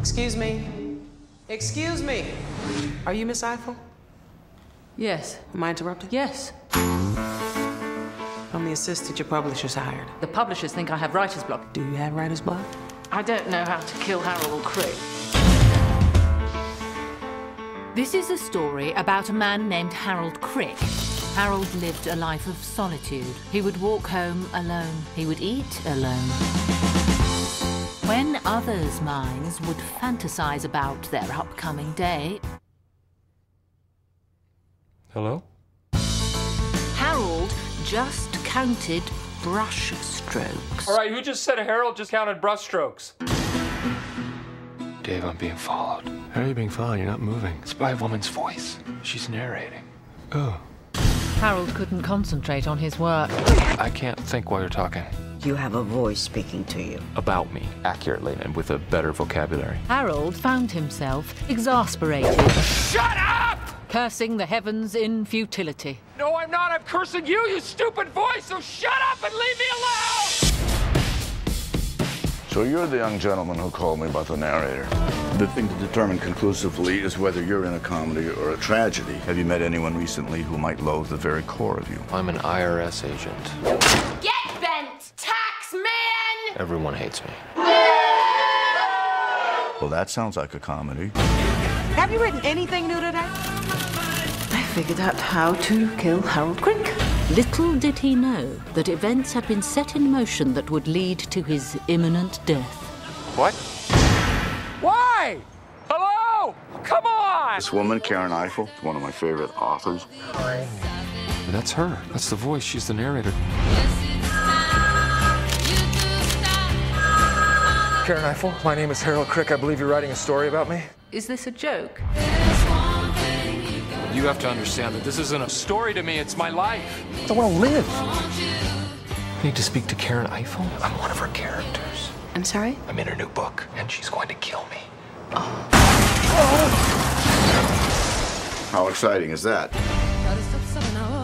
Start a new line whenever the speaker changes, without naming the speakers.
Excuse me. Excuse me. Are you Miss Eiffel?
Yes.
Am I interrupting?
Yes.
I'm the assistant your publishers hired.
The publishers think I have writer's block.
Do you have writer's block?
I don't know how to kill Harold Crick.
This is a story about a man named Harold Crick. Harold lived a life of solitude. He would walk home alone. He would eat alone. When others' minds would fantasize about their upcoming day,
Hello?
Harold just counted brush strokes.
All right, who just said Harold just counted brushstrokes? Dave, I'm being followed.
How are you being followed? You're not moving.
It's by a woman's voice. She's narrating.
Oh.
Harold couldn't concentrate on his work.
I can't think while you're talking.
You have a voice speaking to you.
About me, accurately, and with a better vocabulary.
Harold found himself exasperated,
Shut up!
cursing the heavens in futility.
No, I'm not. I'm cursing you, you stupid voice, so shut up and leave me alone!
So you're the young gentleman who called me about the narrator. The thing to determine conclusively is whether you're in a comedy or a tragedy. Have you met anyone recently who might loathe the very core of you?
I'm an IRS agent.
Get bent, tax man!
Everyone hates me.
Well, that sounds like a comedy.
Have you written anything new today?
I figured out how to kill Harold Crick.
Little did he know that events had been set in motion that would lead to his imminent death.
What? Why? Hello? Come on!
This woman, Karen Eiffel, is one of my favorite authors.
That's her. That's the voice. She's the narrator.
Karen Eiffel, my name is Harold Crick. I believe you're writing a story about me.
Is this a joke?
You have to understand that this isn't a story to me, it's my life.
I want to live.
I need to speak to Karen Eiffel. I'm one of her characters.
I'm sorry?
I'm in her new book, and she's going to kill me. Oh.
How exciting is that?
Gotta stop somehow.